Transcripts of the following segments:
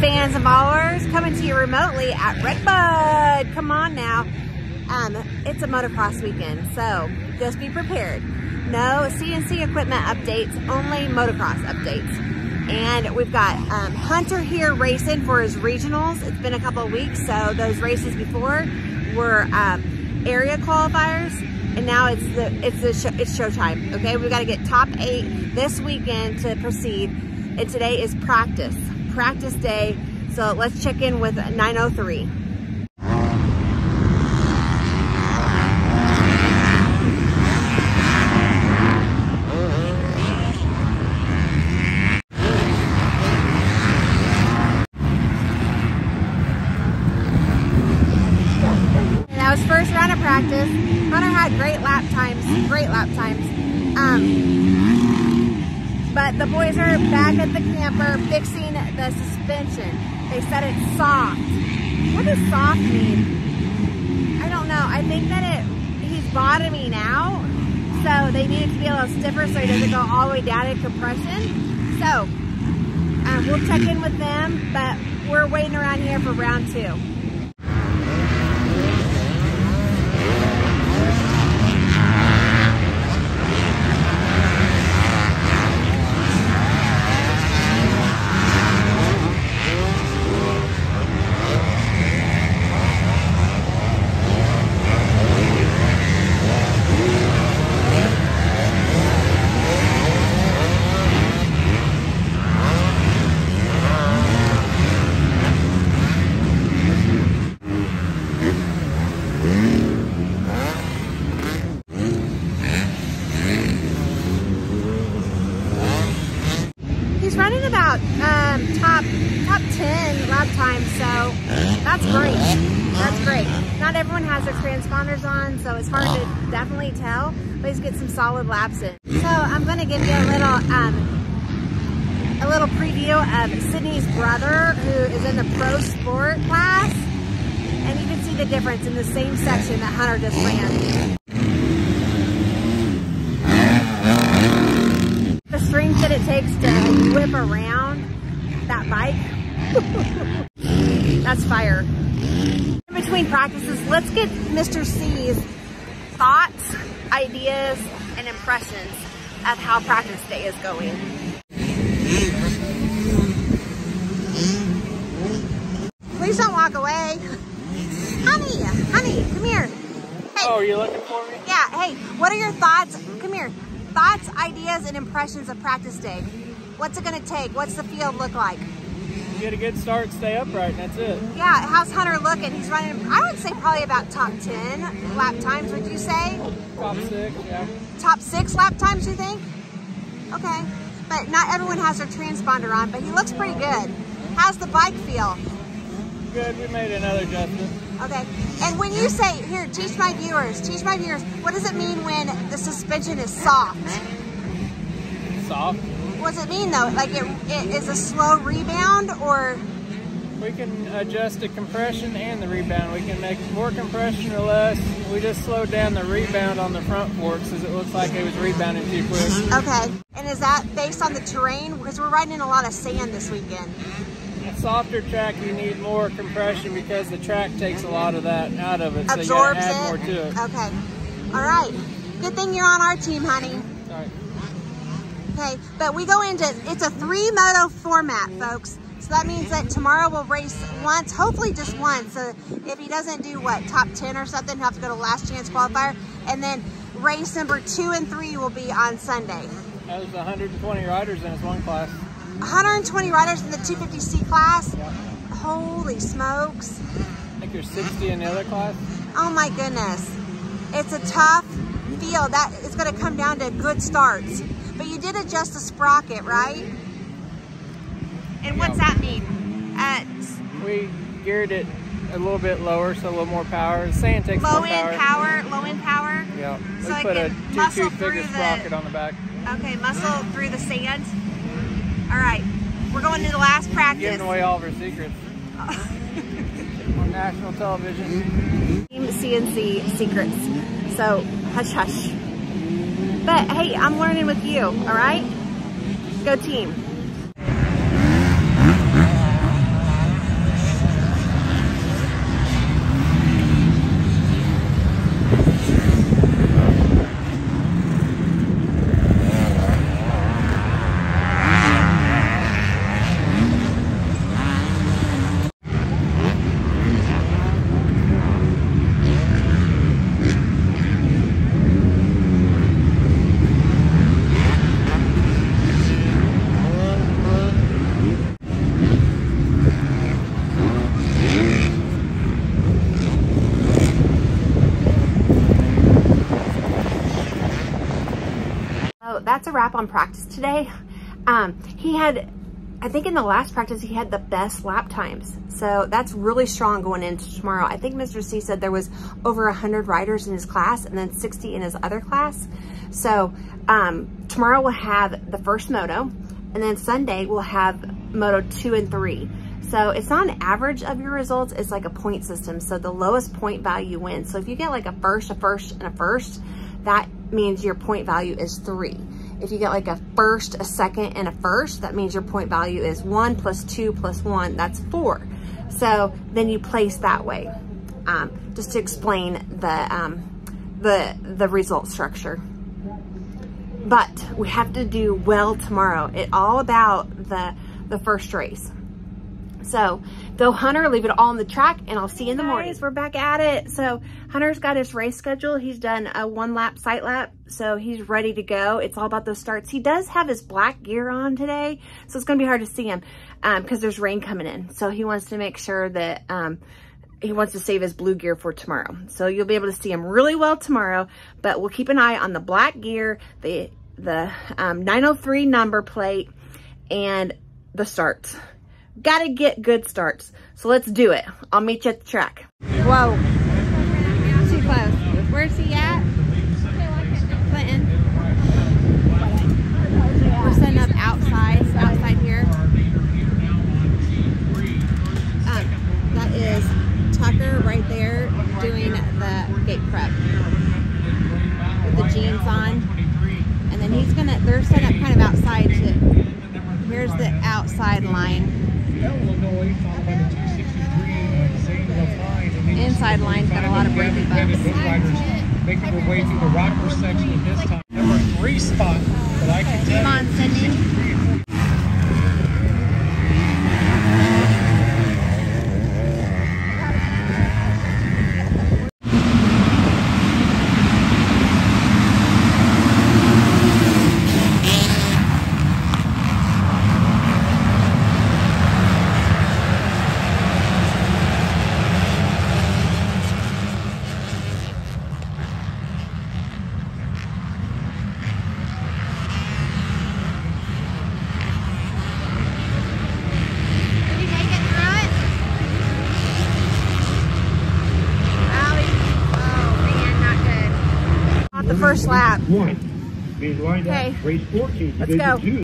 fans and followers, coming to you remotely at Redbud. Come on now. Um, it's a motocross weekend, so just be prepared. No C&C equipment updates, only motocross updates. And we've got um, Hunter here racing for his regionals. It's been a couple of weeks, so those races before were um, area qualifiers, and now it's the it's the show, it's showtime. Okay, we've got to get top eight this weekend to proceed, and today is practice practice day. So let's check in with 903. That was first round of practice. Hunter had great lap times, great lap times. Um, but the boys are back at the camper fixing the suspension. They said it's soft. What does soft mean? I don't know. I think that it he's bottoming out. So they need it to be a little stiffer so he doesn't go all the way down in compression. So um, we'll check in with them, but we're waiting around here for round two. Running about um, top top 10 lap time, so that's great. That's great. Not everyone has their transponders on, so it's hard to definitely tell, but he's get some solid laps in. So I'm going to give you a little um, a little preview of Sydney's brother, who is in the pro sport class, and you can see the difference in the same section that Hunter just ran. the strength that it takes to whip around that bike. That's fire. In between practices, let's get Mr. C's thoughts, ideas, and impressions of how practice day is going. Please don't walk away. Honey, honey, come here. Hey. Oh, are you looking for me? Yeah, hey, what are your thoughts? Come here. Thoughts, ideas, and impressions of practice day. What's it gonna take? What's the field look like? Get a good start, stay upright, and that's it. Yeah, how's Hunter looking? He's running, I would say probably about top 10 lap times, would you say? Top six, yeah. Top six lap times, you think? Okay. But not everyone has their transponder on, but he looks pretty good. How's the bike feel? Good, we made another adjustment. Okay. And when you say, here, teach my viewers, teach my viewers, what does it mean when the suspension is soft? Soft. What does it mean though? Like it, it is a slow rebound or? We can adjust the compression and the rebound. We can make more compression or less. We just slowed down the rebound on the front forks as it looks like it was rebounding too quick. Okay. And is that based on the terrain? Because we're riding in a lot of sand this weekend. Softer track, you need more compression because the track takes a lot of that out of it. So Absorbs you gotta add it? more to it. Okay. All right. Good thing you're on our team, honey. All right. Okay. But we go into, it's a three moto format, folks. So that means that tomorrow we'll race once, hopefully just once. So if he doesn't do what, top 10 or something, he'll have to go to last chance qualifier. And then race number two and three will be on Sunday. That was 120 riders in his one class. 120 riders in the 250C class. Yeah. Holy smokes. I think there's 60 in the other class. Oh my goodness. It's a tough field. That is going to come down to good starts. But you did adjust the sprocket, right? And what's that mean? Uh, We geared it a little bit lower, so a little more power. The sand takes low more end power. power, low end power. Yeah. So I put a two-two figure through the- sprocket on the back. Okay, muscle through the sand. All right, we're going to the last practice. Giving away all of our secrets. on national television. Team C&C secrets. So hush hush. But hey, I'm learning with you, all right? Go team. that's a wrap on practice today. Um, he had, I think in the last practice, he had the best lap times. So that's really strong going into tomorrow. I think Mr. C said there was over 100 riders in his class and then 60 in his other class. So um, tomorrow we'll have the first moto and then Sunday we'll have moto two and three. So it's not an average of your results, it's like a point system. So the lowest point value wins. So if you get like a first, a first, and a first, that means your point value is three. If you get like a first, a second, and a first, that means your point value is one plus two plus one, that's four. So then you place that way, um, just to explain the, um, the, the result structure. But we have to do well tomorrow. It all about the, the first race. So go Hunter, leave it all on the track and I'll see you in the morning. Guys, we're back at it. So Hunter's got his race schedule. He's done a one lap sight lap. So he's ready to go. It's all about those starts. He does have his black gear on today. So it's going to be hard to see him because um, there's rain coming in. So he wants to make sure that um, he wants to save his blue gear for tomorrow. So you'll be able to see him really well tomorrow, but we'll keep an eye on the black gear, the, the um, 903 number plate, and the starts. Gotta get good starts. So let's do it. I'll meet you at the track. Whoa. Too close. Where's he at? Clinton. We're setting up outside, outside here. Um, that is Tucker right there doing the gate prep with the jeans on. And then he's gonna, they're set up kind of outside to, here's the outside line. Inside line's got a lot of braking bumps. Making their way through the rocker section at this time. Number three spot, but I can tell Come on, Sydney. Did you make it through it? Oh, oh man, not good. On the first lap. One. Okay. up, race 14, Let's go. two.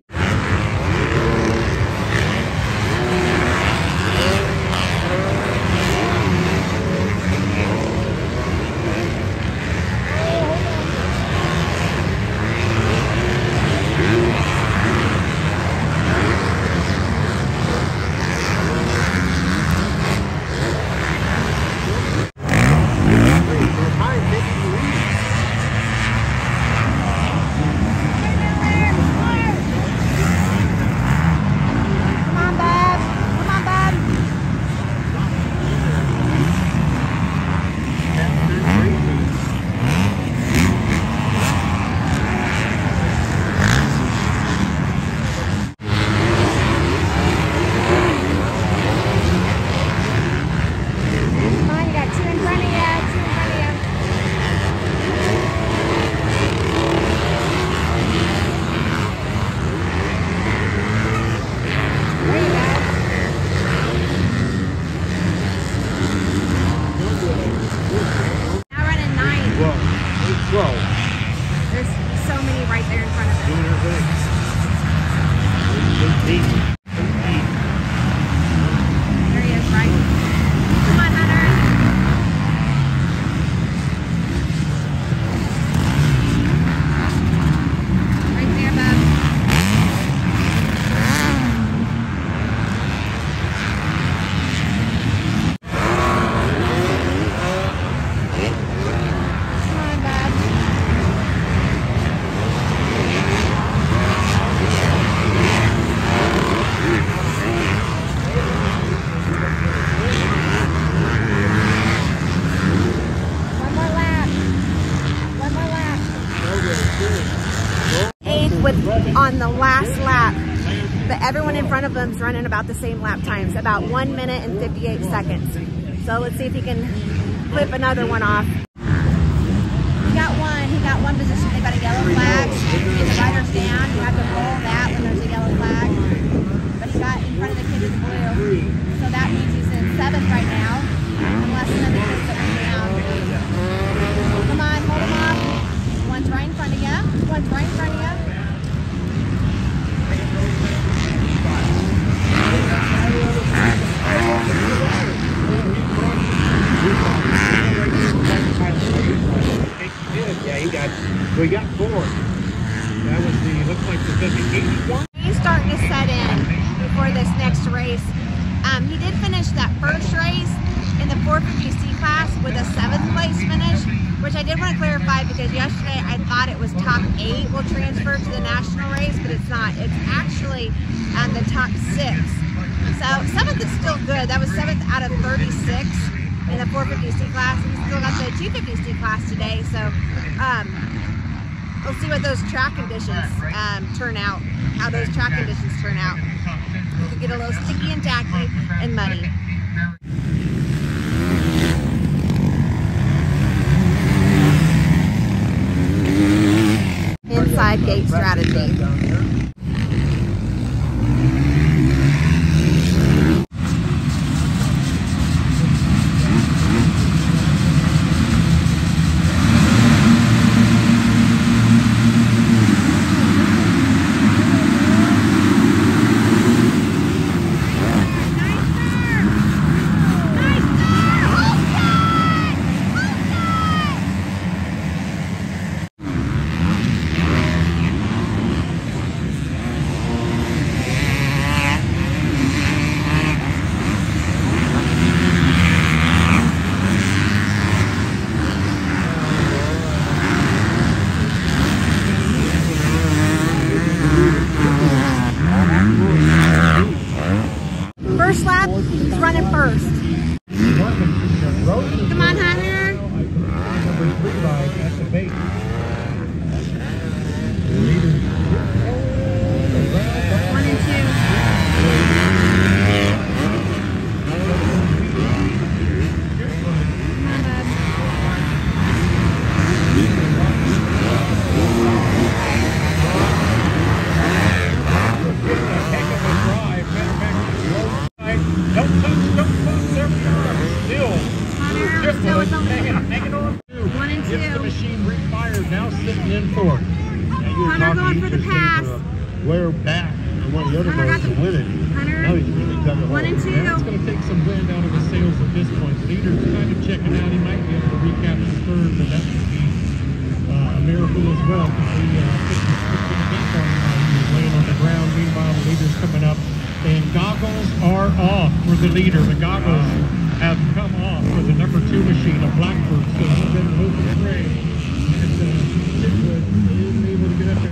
Come on, Bob. Come on, Bob. Come on, you got two in front of you. Two in front of you. There you go. Now running nine. Well, race 12, There's so many right there in front of thing. Race 18, 18. There he is, right? Come on, Hunter. Right there, Bob. Come on, Bob. One more lap. One more lap. Eighth with on the last lap. But everyone in front of them's running about the same lap times, about one minute and 58 seconds. So let's see if he can flip another one off. He got one. He got one position. They got a yellow flags, the riders down. You have to roll that when there's a yellow flag. But he got in front of the kid in blue. So that means he's in seventh right now. Unless the kids down. Come on, hold him off. One's right in front of you. One's right in front of you. We got four. That was the, looks like the 81. He's starting to set in before this next race. Um, he did finish that first race in the 450C class with a seventh place finish, which I did want to clarify because yesterday I thought it was top eight will transfer to the national race, but it's not. It's actually um, the top six. So seventh is still good. That was seventh out of 36 in the 450C class. He still got the 250C class today. So um, we'll see what those track conditions um, turn out, how those track conditions turn out. It could get a little sticky and tacky and muddy. Inside gate strategy. First lap, he's running first. Come on, Hunter. Number three ride at the base. Leader. One and two. Heck of a drive. Matter of fact, Don't touch, don't touch. There we are. Still. Hunter, Just still with hang it, them. hang it on. One and Gets the two. machine refired. Now sitting in fourth. Hunter going for the pass. Wear back and one of the other Hunter got boys to the- win it. Hunter. Now he's really cut it One and two. It's going to take some wind out of the sails at this point. Leader's kind of checking out. He might be able to recapture third, but that would be uh, a miracle as well. We uh, put some the gate on him he was laying on the ground. Meanwhile, the leader's coming up. And goggles are off for the leader. The goggles have come off for the number two machine, a Blackbird. So he's been moving astray. And uh, is able to get up there.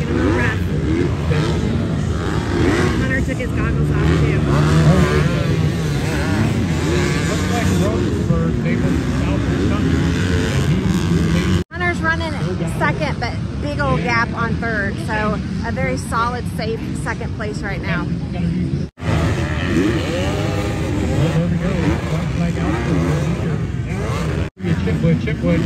Get a little rest. Hunter took his goggles off too. Looks like Rosenberg, they went south or something. And he, Hunter's running second, but big old gap on third. So a very solid, safe second place right now. Well, there we go. White flag out for the leader. Chitwood, Chitwood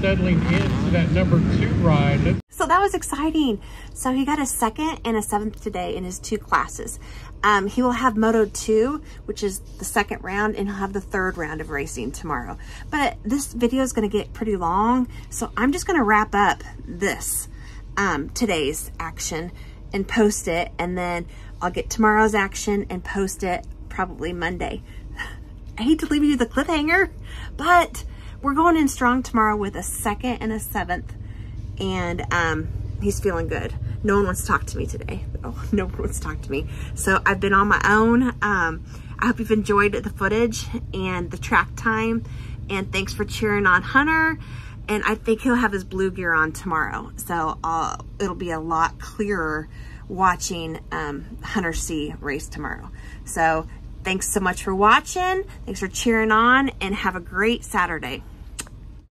settling into that number two ride. So that was exciting. So he got a second and a seventh today in his two classes. Um, he will have Moto 2, which is the second round, and he'll have the third round of racing tomorrow. But this video is going to get pretty long, so I'm just going to wrap up this, um, today's action, and post it, and then I'll get tomorrow's action and post it probably Monday. I hate to leave you the cliffhanger, but we're going in strong tomorrow with a second and a seventh and um, he's feeling good. No one wants to talk to me today. Oh, no one wants to talk to me. So I've been on my own. Um, I hope you've enjoyed the footage and the track time. And thanks for cheering on Hunter. And I think he'll have his blue gear on tomorrow. So uh, it'll be a lot clearer watching um, Hunter C race tomorrow. So thanks so much for watching. Thanks for cheering on and have a great Saturday.